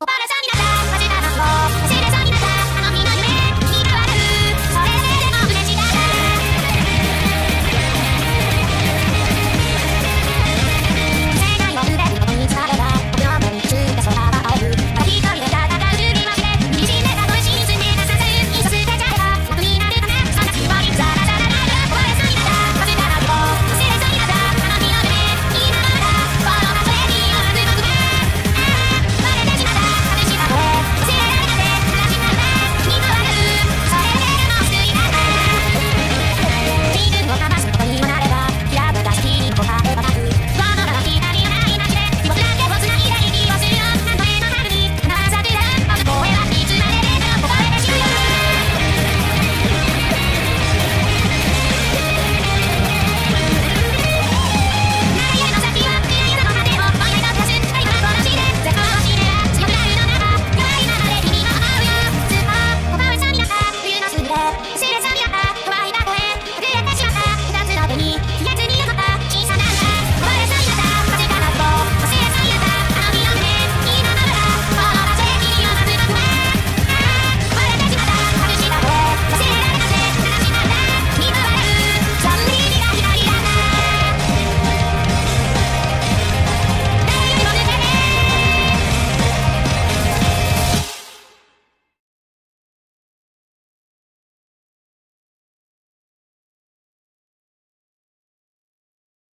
バラらさ